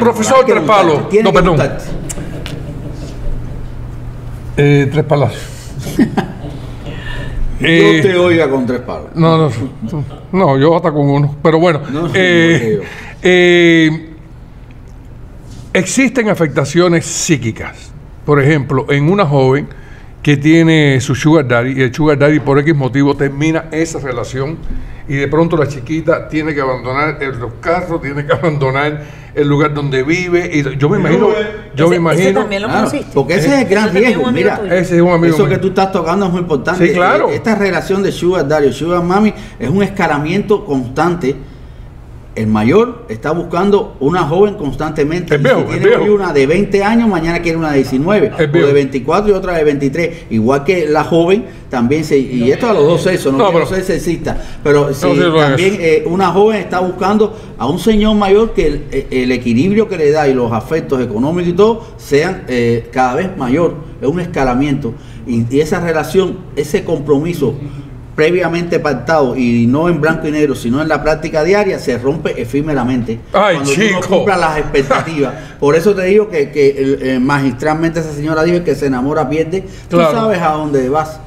Profesor Tres Palos. No, perdón. Eh, Tres Palacios. Yo Eh, te oiga con tres palos. No, no, no, yo hasta con uno. Pero bueno, No, eh, eh, existen afectaciones psíquicas. Por ejemplo, en una joven que tiene su sugar daddy y el sugar daddy por X motivo termina esa relación y de pronto la chiquita tiene que abandonar el, los carros, tiene que abandonar el lugar donde vive. Y yo me imagino, yo me imagino. ese también lo Claro, conociste. porque ese es el gran riesgo. Mira, tuyo. Ese es un amigo Eso mío. que tú estás tocando es muy importante. Sí, claro. Esta relación de Sugar Daddy o Sugar Mami es un escalamiento constante. El mayor está buscando una joven constantemente. Y viejo, si tiene viejo. hoy una de 20 años, mañana quiere una de 19. Es o viejo. de 24 y otra de 23. Igual que la joven también se. Y esto a los dos sexos, no, No, quiero pero- ser sexista. Pero si también eh, una joven está buscando a un señor mayor que el, eh, el equilibrio que le da y los afectos económicos y todo sean eh, cada vez mayor. Es un escalamiento. Y, y esa relación, ese compromiso previamente pactado y no en blanco y negro, sino en la práctica diaria, se rompe efímeramente. Ay, cuando tú chico. no cumplas las expectativas. Por eso te digo que, que, eh, magistralmente esa señora dijo que se enamora pierde. Claro. Tú sabes a dónde vas.